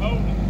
Hold.